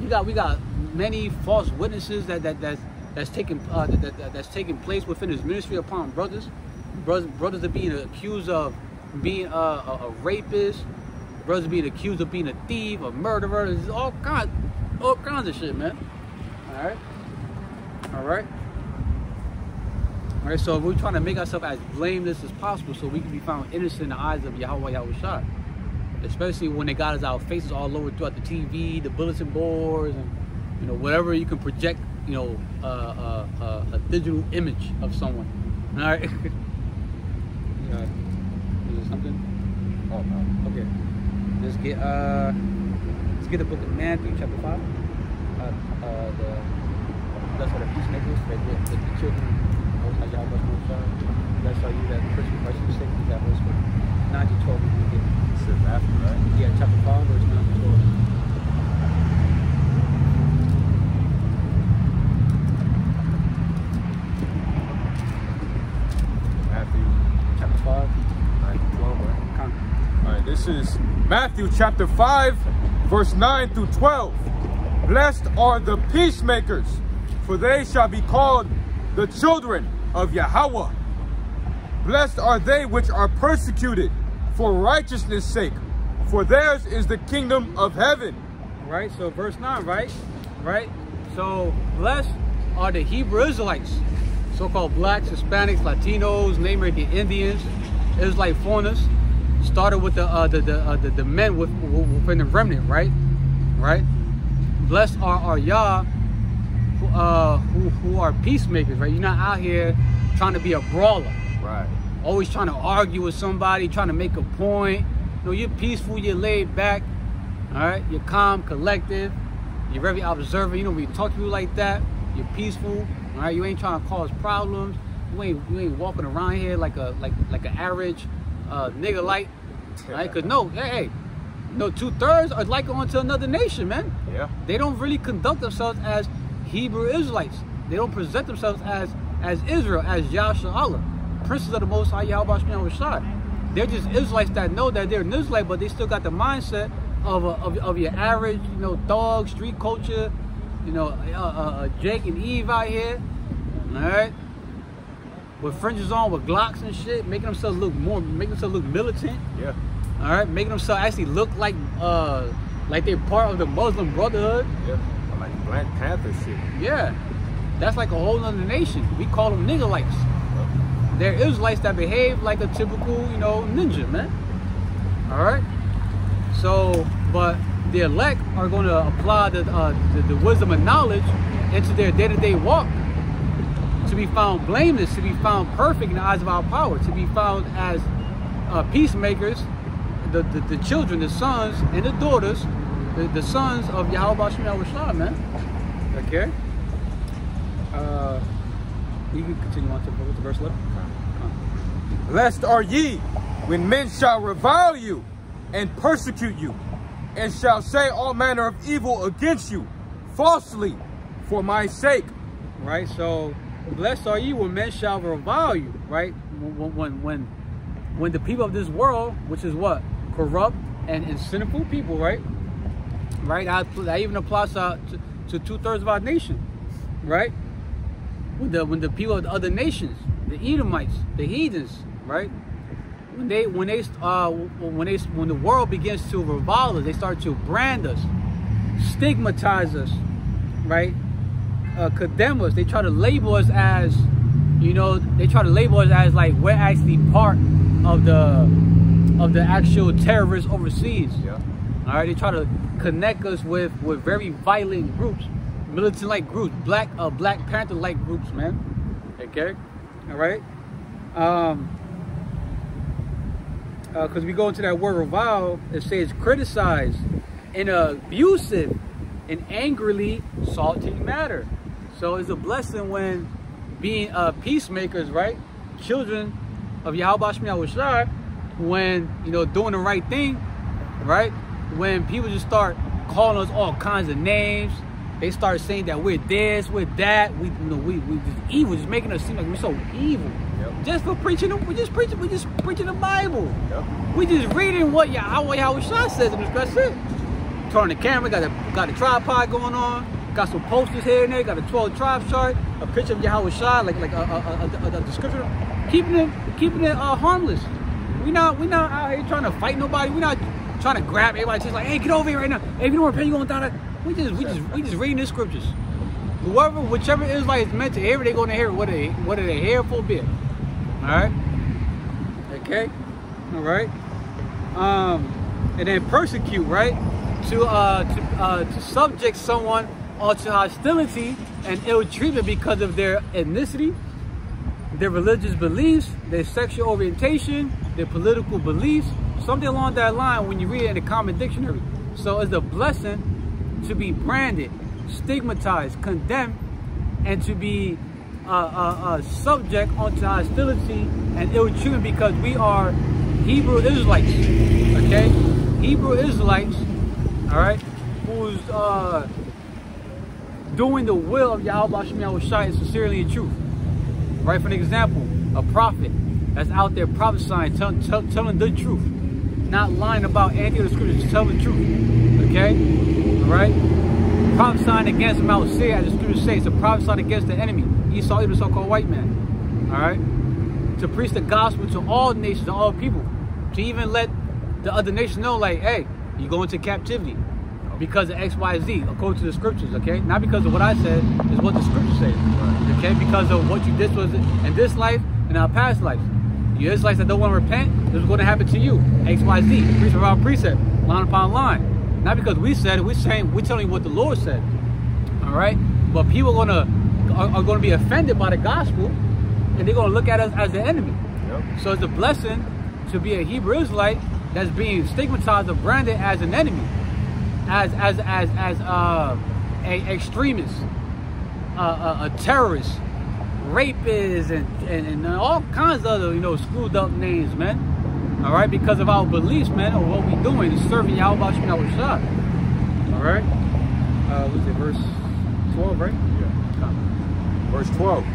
You got we got many false witnesses that that that's that's taking uh, that, that, that- that's taking place within his ministry upon brothers. Brothers brothers are being accused of being uh, a, a rapist. Brothers being accused of being a thief, a murderer. There's all kinds, all kinds of shit, man. All right, all right. All right, so we're trying to make ourselves as blameless as possible so we can be found innocent in the eyes of Yahweh Yahushua. Especially when they got us our faces all over throughout the TV, the bulletin boards, and you know whatever you can project, you know, uh, uh, uh, a digital image of someone. All right. is there something? Oh, no. Okay. Let's get uh let's get the book of Matthew chapter five. Uh, uh the that's what the peacemakers, the, the, the, the children most high Yahweh most high. That's how you that person Christ is that Spirit. Nine to twelve we get. Says after, right? Yeah, chapter five, verse nine to twelve. Matthew Chapter five, 9 to 12, right? con- All right, this is Matthew chapter 5, Verse 9 through 12. Blessed are the peacemakers, for they shall be called the children of Yahweh. Blessed are they which are persecuted for righteousness' sake, for theirs is the kingdom of heaven. Right? So verse 9, right? Right? So blessed are the Hebrew Israelites, so-called blacks, Hispanics, Latinos, name it, the Indians, Israelite foreigners. Started with the uh, the the, uh, the, the men with, within the remnant, right? Right? Blessed are our Yah who, uh, who, who are peacemakers, right? You're not out here trying to be a brawler. Right. Always trying to argue with somebody, trying to make a point. You know, you're peaceful, you're laid back, all right? You're calm, collective, you're very observant. You know, when you talk to you like that, you're peaceful, all right? You ain't trying to cause problems. You ain't, you ain't walking around here like a like like an average uh, nigga like, right? Cause no, hey, hey, no, two thirds are like on to another nation, man. Yeah. They don't really conduct themselves as Hebrew Israelites. They don't present themselves as as Israel, as Yasharahla, princes of the Most High Yahweh Rashad. They're just Israelites that know that they're an Israelite, but they still got the mindset of, a, of, of your average, you know, dog, street culture, you know, uh, uh, uh, Jake and Eve out here, all right? With fringes on, with Glocks and shit, making themselves look more, making themselves look militant. Yeah. All right, making themselves actually look like uh like they're part of the Muslim Brotherhood. Yeah. Like Black Panther shit. Yeah, that's like a whole other nation. We call them niggerites. They're that behave like a typical, you know, ninja, man. All right. So, but the elect are going to apply the, uh, the the wisdom and knowledge into their day-to-day walk to be found blameless, to be found perfect in the eyes of our power, to be found as uh, peacemakers, the, the, the children, the sons and the daughters, the, the sons of Yahweh Shem man. Okay? Uh, you can continue on to, to verse 11. Blessed are ye when men shall revile you and persecute you, and shall say all manner of evil against you falsely for my sake. Right? So, blessed are you when men shall revile you, right? When, when, when, when the people of this world, which is what? Corrupt and, and sinful people, right? Right? I, that even applies to, to, to two-thirds of our nation, right? When the, when the people of the other nations, the Edomites, the heathens, right? When they when they uh when they when the world begins to revolve us, they start to brand us, stigmatize us, right? Uh, condemn us. They try to label us as, you know, they try to label us as like we're actually part of the of the actual terrorists overseas. Yeah. All right, they try to connect us with with very violent groups, militant-like groups, black uh, Black Panther-like groups, man. Okay, all right. Um, because we go into that word revile, it says criticize in a abusive and angrily salty matter. So it's a blessing when being uh, peacemakers, right? Children of Yahweh Shemiyah when, you know, doing the right thing, right? When people just start calling us all kinds of names, they start saying that we're this, we're that, we, you know, we, we just evil, just making us seem like we're so evil. Yep. Just for preaching, the- we just preaching, we just preaching the Bible. Yep. We just reading what Yahweh Yahawashi says, and that's it. Turn the camera, got a got a tripod going on, got some posters here and there, got a 12 tribe chart, a picture of Yahawashi, like like a, a, a, a, a description, keeping it keeping it uh, harmless. We not we not out here trying to fight nobody. We not trying to grab everybody. Just like, hey, get over here right now. Hey, if you don't pay, you going down. We just we just we just reading the scriptures. Whoever, whichever Israelite is meant to hear it, they going to hear. What they what are they here for? Bit. All right. Okay. All right. Um, and then persecute, right? To uh to uh to subject someone onto hostility and ill treatment because of their ethnicity, their religious beliefs, their sexual orientation, their political beliefs, something along that line when you read it in the common dictionary. So it's a blessing to be branded, stigmatized, condemned, and to be uh, uh, subject onto hostility and ill treatment because we are Hebrew Israelites, okay? Hebrew Israelites, all right, who's uh, doing the will of Yahweh Shem Yahawashi and sincerely in truth. Right, for an example, a prophet that's out there prophesying, tell, tell, telling the truth. not lying about anything of the scriptures, tell the truth. Okay? Alright? Prophesying against Mount Seir, as the scriptures say, to prophesy against the enemy. Esau, the so-called white man. Alright? To preach the gospel to all nations, to all people. To even let the other nations know, like, hey, you go into captivity because of X, Y, Z, according to the scriptures, okay? Not because of what I said, is what the scriptures say. Okay? Because of what you did was in this life and our past life. You Israelites that don't want to repent, this is going to happen to you. X, Y, Z, precept upon precept, line upon line. Not because we said it, we're saying we're telling you what the Lord said. All right? But people are gonna are, are gonna be offended by the gospel and they're gonna look at us as the enemy. Yep. So it's a blessing to be a Hebrew Israelite that's being stigmatized or branded as an enemy, as as as as uh, a extremist, uh, a, a terrorist, rapist, and, and and all kinds of other you know screwed up names, man. All right, because of our beliefs, man, or what we doing is serving Yahweh Shem Yahawashi. All right, uh, what's it, verse twelve, right? Verse 12.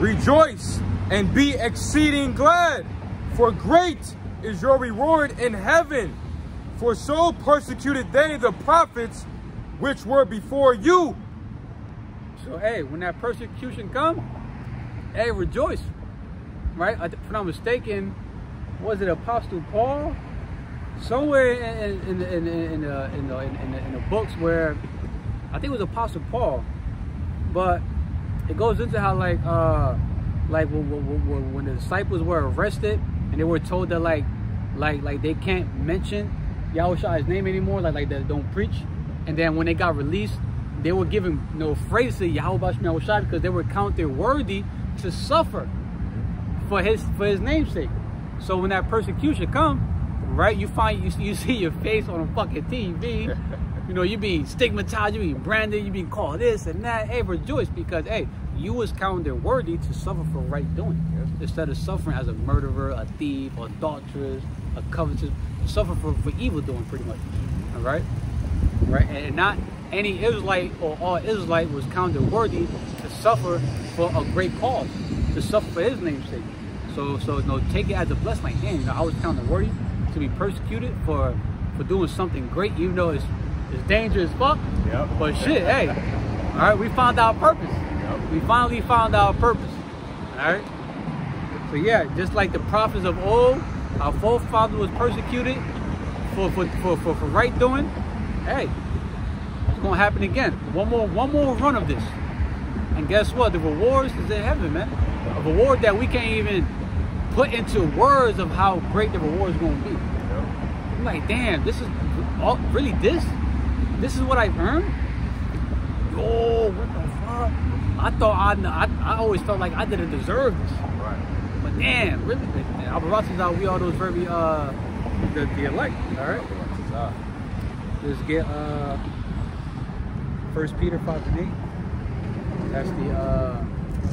Rejoice and be exceeding glad, for great is your reward in heaven. For so persecuted they the prophets which were before you. So hey, when that persecution come, hey, rejoice. Right? If I'm not mistaken, was it Apostle Paul? Somewhere in in in in, in, the, the, in, uh, the, in the books where I think it was Apostle Paul, but it goes into how like uh like when, when, when- the disciples were arrested and they were told that like like like they can't mention Yahushua's name anymore, like like they don't preach. And then when they got released, they were given no phrase to Yahweh Yahushua because they were counted worthy to suffer for his for his namesake. So when that persecution come, right, you find you, you see your face on a fucking TV. you know, you being stigmatized, you being branded, you being called this and that. Hey, rejoice because hey, you was counted worthy to suffer for right doing. Instead of suffering as a murderer, a thief, a adulteress, a covetous, suffer for, for evil doing pretty much. All right? Right? And not any Israelite or all Israelite was counted worthy to suffer for a great cause, to suffer for his name's sake. So, so you know, take it as a blessing. Like, you know, I was counted worthy to be persecuted for for doing something great, even though it's it's dangerous as fuck. Yep. But shit, hey, all right, we found our purpose. We finally found our purpose. All right. So yeah, just like the prophets of old, our forefather was persecuted for for, for, for, for right doing. Hey, it's gonna happen again. One more one more run of this. And guess what? The rewards is in heaven, man. A reward that we can't even put into words of how great the reward is gonna be. I'm like, damn, this is all, really this? This is what I've earned? Yo, what the fuck? I thought I, I, I always felt like I didn't deserve this. Right. But damn, really? Alvarez out. We all those very uh the, the elect. All right. Let's get uh First Peter five to eight. That's the uh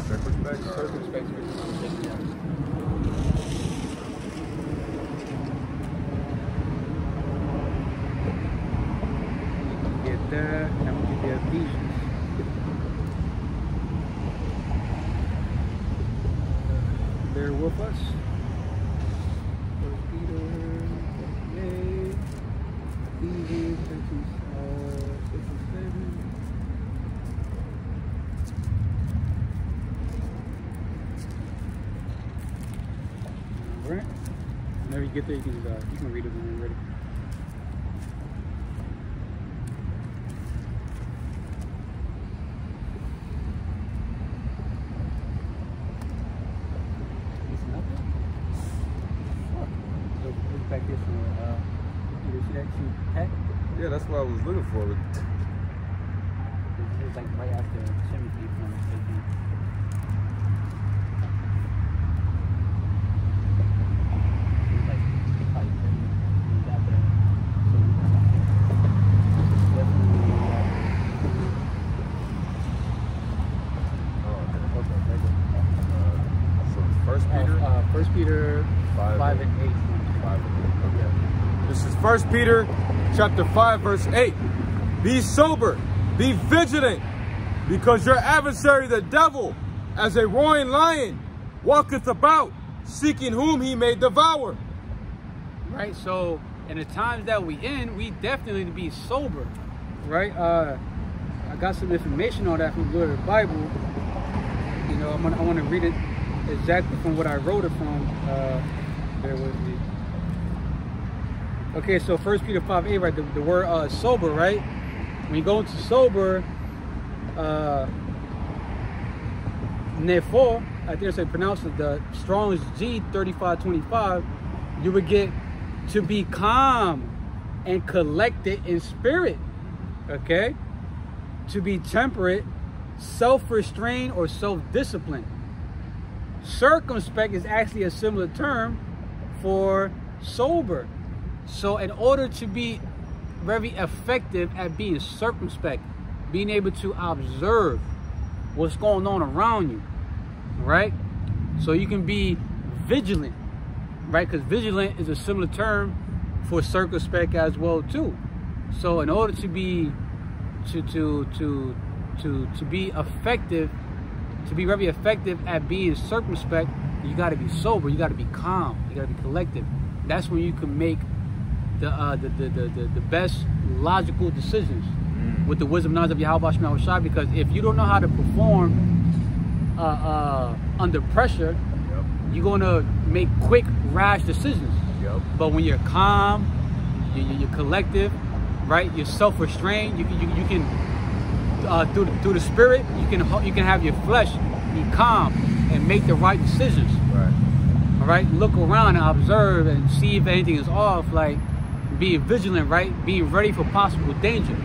Circumspect circumspect. Get that, I'm get the Ephesians. Seven. Alright. Whenever you get there, you can, uh, you can read it when you're ready. Listen up. Fuck. Look, look back there for, uh, you see that? See Pat? Yeah, that's what I was looking for. It was like right after Timothy, if I'm mistaken. It was like probably 30 minutes after that. So, definitely, Oh, okay. okay, very good. So it's First Peter Uh, First Peter Five 5, and- and 8. Okay. This is First Peter chapter 5, verse 8. Be sober, be vigilant, because your adversary the devil, as a roaring lion, walketh about, seeking whom he may devour. Right? So in the times that we in, we definitely to be sober, right? Uh, I got some information on that from the Bible. You know, I'm gonna, I want to read it exactly from what I wrote it from. Uh, bear with me. Okay, so First Peter 5 8, right? The, the word uh, sober, right? When you go into sober, uh, Nefo, I think I pronounce it, the Strong's G 3525, you would get to be calm and collected in spirit. Okay? To be temperate, self-restrained, or self-disciplined. Circumspect is actually a similar term for sober. So in order to be very effective at being circumspect, being able to observe what's going on around you, right? So you can be vigilant, right? Because vigilant is a similar term for circumspect as well too. So in order to be to to to to to be effective, to be very effective at being circumspect, you got to be sober. You got to be calm. You got to be collective. That's when you can make the uh, the, the, the, the, best logical decisions Mm. with the wisdom knowledge of Yahweh Shema Shai. Because if you don't know how to perform uh, uh, under pressure, Yep. you're gonna make quick, rash decisions. Yep. But when you're calm, you, you- you're collective, right? You're self-restrained. You can, you, you can uh, through the, through the spirit, you can you can have your flesh be calm and make the right decisions. Right. All right, look around and observe and see if anything is off. Like being vigilant, right? Being ready for possible danger,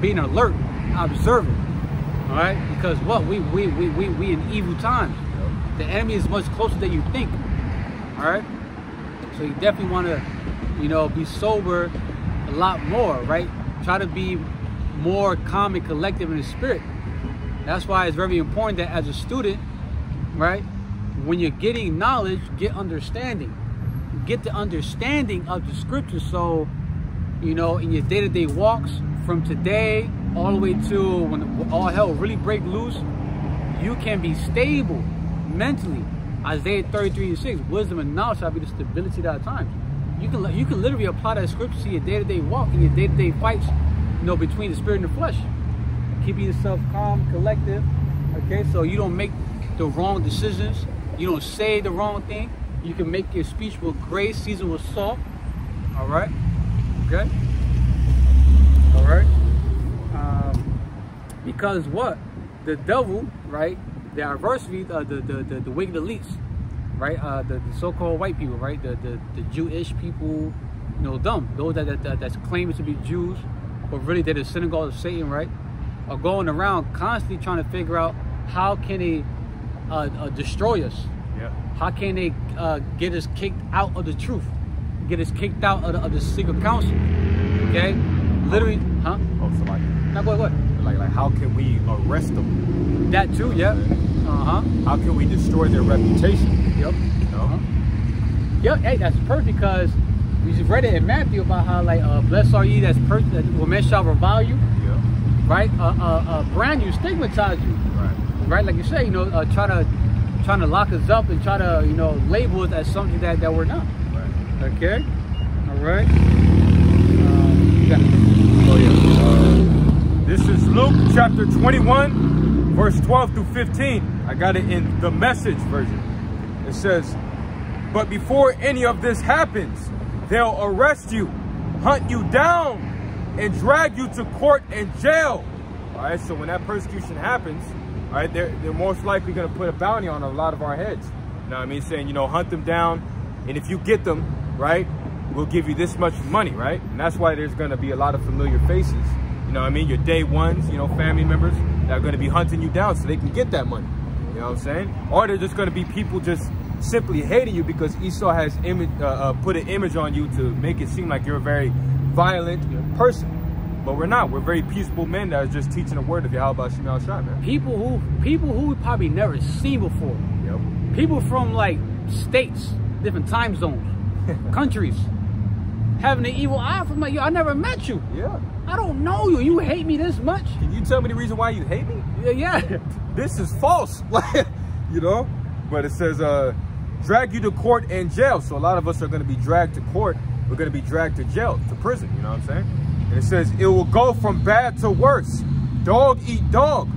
being alert, observing. All right, because what we we we we, we in evil times. The enemy is much closer than you think. All right, so you definitely want to, you know, be sober a lot more, right? Try to be more calm and collective in the spirit. That's why it's very important that as a student, right, when you're getting knowledge, get understanding. Get the understanding of the scripture. So, you know, in your day-to-day walks from today all the way to when all hell really break loose, you can be stable mentally. Isaiah 33 and 6, wisdom and knowledge shall be the stability of our times. You can you can literally apply that scripture to your day-to-day walk and your day-to-day fights, you know, between the spirit and the flesh. Keeping yourself calm, collective. Okay, so you don't make the wrong decisions. You don't say the wrong thing. You can make your speech with grace, seasoned with salt. All right. Okay. All right. Um, because what? The devil, right? The adversity, uh, the, the the the wicked elites, right? Uh, the, the so-called white people, right? The, the the Jewish people, you know, them. Those that, that, that that's claiming to be Jews, but really they're the synagogue of Satan, right? Are going around constantly trying to figure out how can they uh, uh, destroy us. How can they uh, get us kicked out of the truth? Get us kicked out of the, of the secret council? Okay, literally, huh? Oh, so like, Now go ahead. like, like, how can we arrest them? That too, yeah. Uh huh. How can we destroy their reputation? Yep. You know? Uh-huh. Yep. Hey, that's perfect because we just read it in Matthew about how like, uh, blessed are ye that's perfect, that when men shall revile you, Yep. right? Uh, uh, uh, brand you, stigmatize you, Right. right? Like you say, you know, uh, try to trying to lock us up and try to you know label us as something that that we're not. Right. Okay. All right. Um, yeah. Oh yeah. Uh, This is Luke chapter 21, verse 12 through 15. I got it in the message version. It says, But before any of this happens, they'll arrest you, hunt you down, and drag you to court and jail. All right, so when that persecution happens, right, they're, they're most likely going to put a bounty on a lot of our heads. You know what I mean? Saying, you know, hunt them down, and if you get them, right, we'll give you this much money, right? And that's why there's going to be a lot of familiar faces. You know what I mean? Your day ones, you know, family members that are going to be hunting you down so they can get that money. You know what I'm saying? Or they're just going to be people just simply hating you because Esau has uh, uh, put an image on you to make it seem like you're a very violent person. But we're not. We're very peaceable men that are just teaching the word of Yahweh Shema Shai, man. People who people who we probably never seen before. Yep. People from like states, different time zones, countries, having an evil eye from like, yo, I never met you. Yeah. I don't know you. You hate me this much? Can you tell me the reason why you hate me? Yeah, yeah. this is false. Like, you know? But it says, uh, drag you to court and jail. So a lot of us are going to be dragged to court we're going to be dragged to jail, to prison, you know what I'm saying? It says, it will go from bad to worse. Dog eat dog.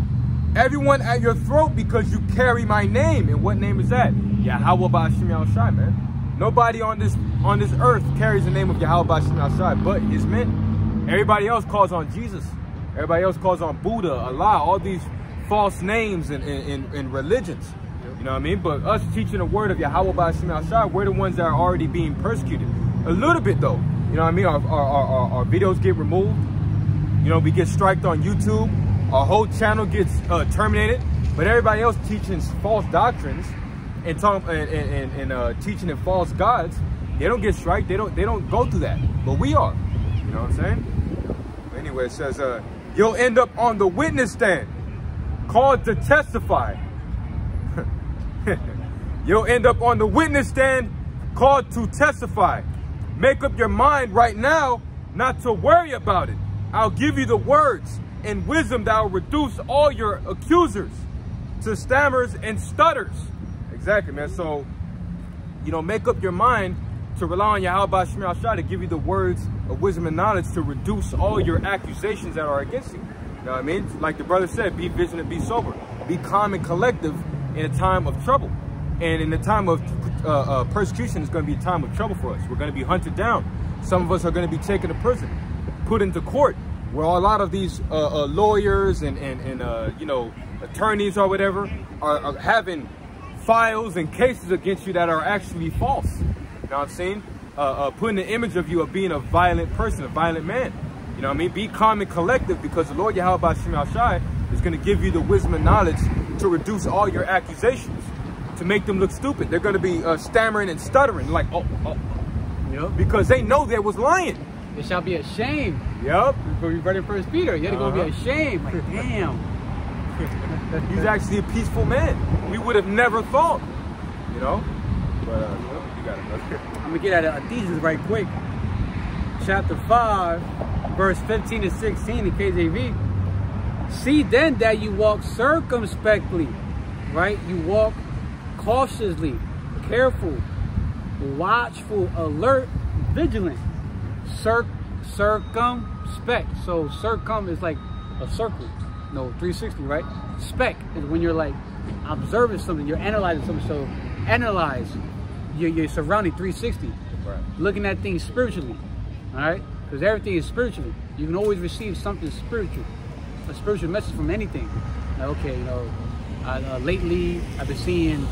Everyone at your throat because you carry my name. And what name is that? Yahweh Bahasham Shai, man. Nobody on this on this earth carries the name of Yahweh Bahasham Shai but his men. Everybody else calls on Jesus. Everybody else calls on Buddha, Allah, all these false names and, religions. You know what I mean? But us teaching the word of Yahweh Bahasham Shai, we're the ones that are already being persecuted. A little bit though. You know what I mean? Our, our, our, our videos get removed. You know, we get striked on YouTube our whole channel gets uh, terminated, but everybody else teaching false doctrines and, talk, and, and, and uh, teaching in false gods, they don't get strike. They don't they don't go through that, but we are. You know what I'm saying? Anyway, it says uh, you'll end up on the witness stand, called to testify. you'll end up on the witness stand, called to testify. Make up your mind right now not to worry about it. I'll give you the words and wisdom that will reduce all your accusers to stammers and stutters. Exactly, man. So, you know, make up your mind to rely on Yahweh Shemir Shah to give you the words of wisdom and knowledge to reduce all your accusations that are against you. You know what I mean? Like the brother said, be vigilant, be sober. Be calm and collective in a time of trouble. And in the time of uh, uh, persecution, it's going to be a time of trouble for us. We're going to be hunted down. Some of us are going to be taken to prison, put into court, where a lot of these uh, uh, lawyers and, and, and uh, you know, attorneys or whatever are, are, having files and cases against you that are actually false. You know what I'm saying? Uh, putting the image of you of being a violent person, a violent man. You know what I mean? Be calm and collective because the Lord Yahweh Shai is going to give you the wisdom and knowledge to reduce all your accusations, to make them look stupid. They're going to be uh, stammering and stuttering like, oh, oh, Yep. because they know they was lying. It shall be a shame. Yep. For you read in First Peter, you had to go be a shame. ashamed. Like, damn. He's actually a peaceful man. We would have never thought, you know? But, uh, you, know, you got it. I'm gonna get at Ephesians right quick. Chapter 5, verse 15 to 16 in KJV. See then that you walk circumspectly, right? You walk cautiously, careful, watchful, alert, vigilant, Cir circumspect. So circum is like a circle, no 360, right? Spec is when you're like observing something, you're analyzing something. So analyze your, your surrounding 360 Right. looking at things spiritually, all right? Because everything is spiritually. You can always receive something spiritual, a spiritual message from anything. Like, okay, you know, uh, uh, lately I've been seeing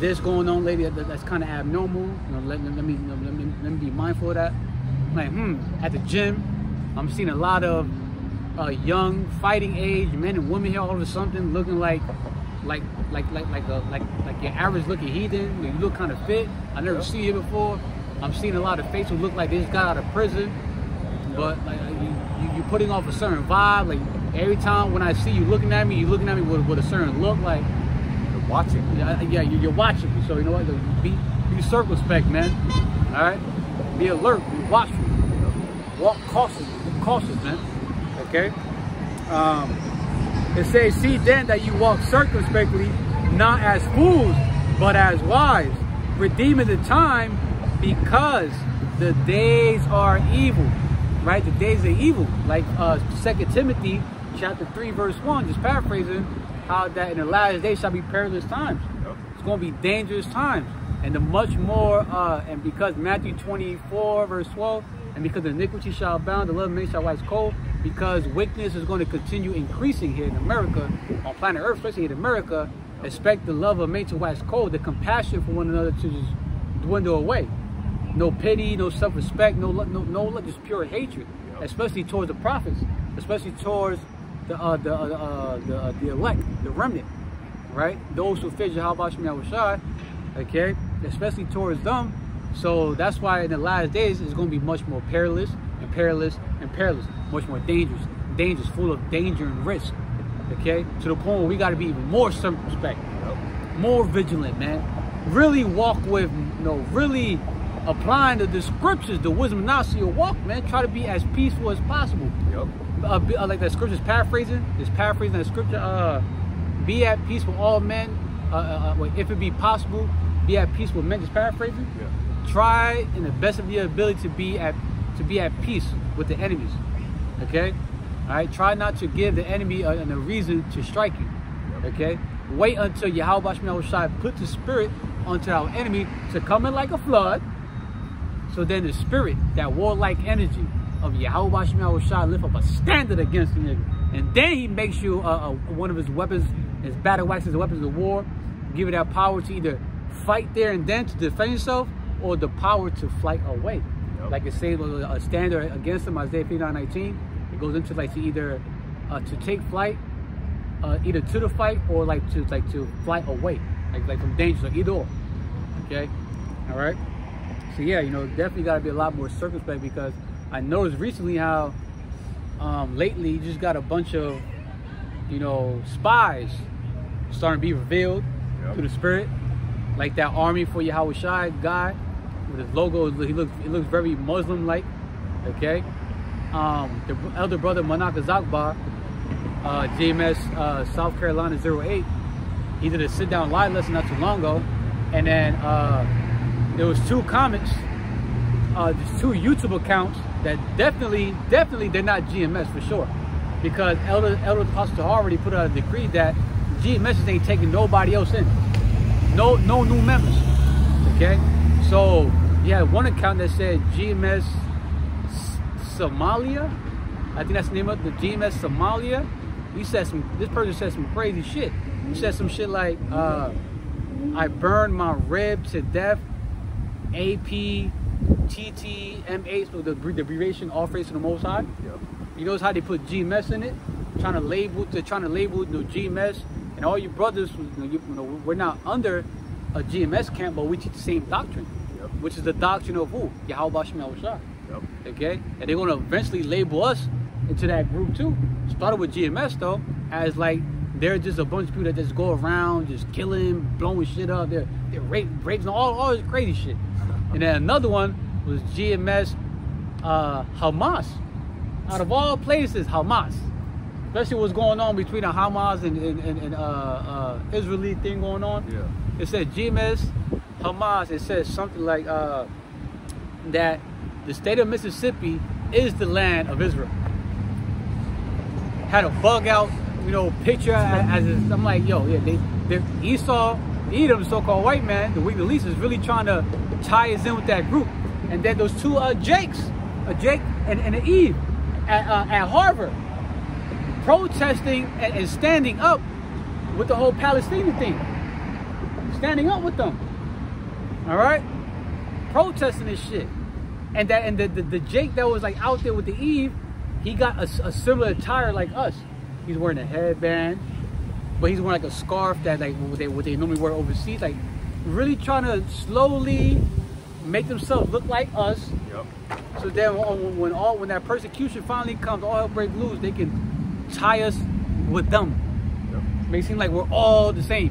this going on lately that, that's kind of abnormal. You know, let, let, me, you know, let me let me be mindful of that. Like, hmm, at the gym, I'm seeing a lot of uh, young fighting age men and women here all of a sudden looking like like like like like a, like like your average looking heathen. You look kind of fit. I never Yeah. seen you before. I'm seeing a lot of faces who look like they just got out of prison, but like you, you you putting off a certain vibe. Like every time when I see you looking at me, you looking at me with, with a certain look. Like watching. yeah, yeah, you- you're watching. So you know what? Be be circumspect, man. All right, be alert, be watchful, walk cautious, cautious, man. Okay. Um, it says, "See then that you walk circumspectly, not as fools, but as wise, redeeming the time, because the days are evil." Right? The days are evil. Like uh, Second Timothy chapter three, verse one. Just paraphrasing how that in the last days shall be perilous times. Yep. It's going to be dangerous times. And the much more, uh, and because Matthew 24, verse 12, and because the iniquity shall abound, the love of many shall wax cold, because wickedness is going to continue increasing here in America, on planet Earth, especially in America, expect the love of many to wax cold, the compassion for one another to just dwindle away. No pity, no self-respect, no, no, no, just pure hatred, especially towards the prophets, especially towards the, uh, the, uh, uh, the, uh, the elect, the remnant right? Those who fear Jehovah Shemel Shai, okay, especially towards them. So that's why in the last days it's going to be much more perilous and perilous and perilous, much more dangerous, dangerous, full of danger and risk, okay? To the point where we got to be even more circumspect, more vigilant, man. Really walk with, you know, really applying the, the scriptures, the wisdom and knowledge to your walk, man. Try to be as peaceful as possible Yep. Uh, be- uh, like that scripture's paraphrasing, is paraphrasing that scripture. Uh, be at peace with all men. Uh, uh, wait, if it be possible, be at peace with men. Just paraphrasing. Yeah. try in the best of your ability to be at to be at peace with the enemies. Okay? All right. Try not to give the enemy a, a reason to strike you. Okay. Wait until Yahawashi put the spirit onto our enemy to come in like a flood. So then the spirit, that warlike energy of Yahweh Shai lift up a standard against the nigga. And then he makes you uh, uh, one of his weapons, his battle axes, weapons of war, give you that power to either fight there and then to defend yourself or the power to flight away. Yep. Like it says a standard against them, Isaiah 59, 19. It goes into like to either uh, to take flight, uh, either to the fight or like to like to fly away, like like from danger, so either or. Okay, all right. So yeah, you know, definitely got to be a lot more circumspect because I noticed recently how um, lately you just got a bunch of you know spies starting to be revealed yep. through the spirit, like that army for Yahawashi guy with his logo. He looks it looks very Muslim like. Okay, um, the elder brother Manaka Zakbar, uh, GMS uh, South Carolina 08, he did a sit down live lesson not too long ago, and then uh, there was two comments, uh, there's two YouTube accounts that definitely, definitely they're not GMS for sure, because Elder Elder Pastor already put out a decree that GMS ain't taking nobody else in, no no new members, okay? So yeah, one account that said GMS Somalia. I think that's the name of the GMS Somalia. He said some. This person said some crazy shit. He said some shit like, uh, "I burned my rib to death." AP, TT, MH, so the, the abbreviation, all face of the Most High. Yep. You notice how they put GMS in it, trying to label, they're trying to label the GMS, and all your brothers, you know, you, you know, we're not under a GMS camp, but we teach the same doctrine, yep. which is the doctrine of who? Yahawashi. Yep. Okay? And they're going to eventually label us into that group too. Started with GMS though, as like they're just a bunch of people that just go around just killing, blowing shit up. They're they're rape, rapes and all, all this crazy shit. And then another one was GMS uh, Hamas. Out of all places, Hamas. Especially what's going on between the Hamas and, and, and, and uh, uh, Israeli thing going on. Yeah. It said GMS Hamas. It says something like uh, that the state of Mississippi is the land of Israel. Had a bug out, you know, picture as, as I'm like, yo, yeah, they, they Esau, Edom, so-called white man, the weak least is really trying to tie us in with that group. And then those two uh, Jakes, a Jake and, and an Eve at, uh, at Harvard, protesting and, and standing up with the whole Palestinian thing. Standing up with them. All right? Protesting this shit and that and the, the, the Jake that was like out there with the Eve, he got a, a, similar attire like us. He's wearing a headband, but he's wearing like a scarf that like what they what they normally wear overseas. Like really trying to slowly make themselves look like us. Yep. So then when all when that persecution finally comes, all hell break loose, they can tie us with them. Yep. Make it seem like we're all the same.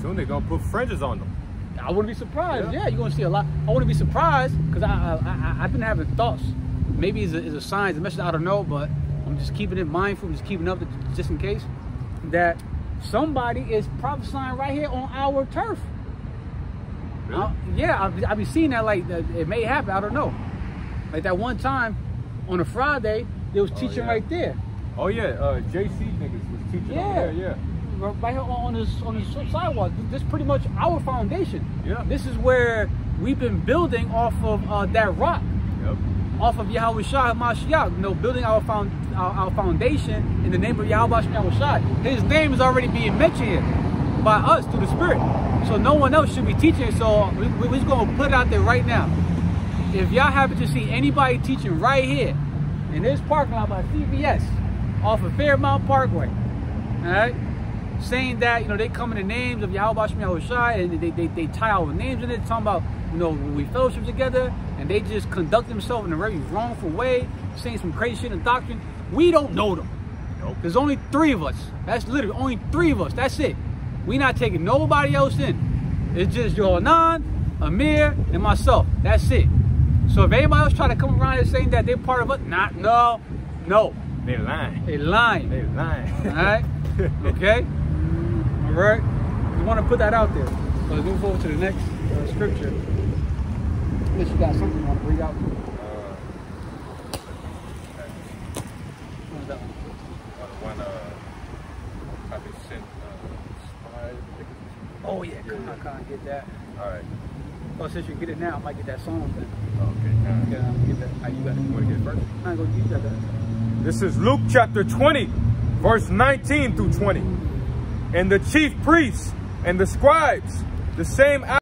Soon they're gonna put fringes on them. I wouldn't be surprised. Yeah, yeah you're gonna see a lot. I wouldn't be surprised because I, I, I have been having thoughts. Maybe it's a, it's a sign, it's a message. I don't know, but I'm just keeping it mindful. I'm just keeping up just in case that somebody is prophesying right here on our turf. Really? Uh, yeah, I've, I've been seeing that. Like that it may happen. I don't know. Like that one time on a Friday, they was oh, teaching oh, yeah. right there. Oh yeah, uh, JC niggas was teaching. Yeah, yeah right here on this on this sidewalk. This is pretty much our foundation. Yeah. This is where we've been building off of uh, that rock. Yep. Off of Yahawashi Mashiach, you know, building our, found, our, our foundation in the name of Yahweh Shah. His name is already being mentioned here by us through the Spirit. So no one else should be teaching. So we, we're just going to put it out there right now. If y'all happen to see anybody teaching right here in this parking lot by CVS off of Fairmont Parkway, all right, saying that, you know, they come in the names of Yahweh Shem and they, they, they tie our names in it, talking about, you know, we fellowship together and they just conduct themselves in a very wrongful way, saying some crazy shit in doctrine. We don't know them. Nope. There's only three of us. That's literally only three of us. That's it. We not taking nobody else in. It's just Yohanan, Amir, and myself. That's it. So if anybody else try to come around and saying that they're part of us, not, no, no. They lying. They lying. They lying. All right? okay? All right? You want to put that out there. So let's move forward to the next uh, scripture. Unless you got something you want to bring out. Uh, What is that one? uh, one, uh, copy sent, uh, spy, I think it's- Oh yeah, come on, come get that. All right. Oh, since you get it now, I might get that song then. Okay, now. Yeah, I'm get that. How you got it? You want to get it first? I'm gonna use that. This is Luke chapter 20, verse 19 through 20. And the chief priests and the scribes, the same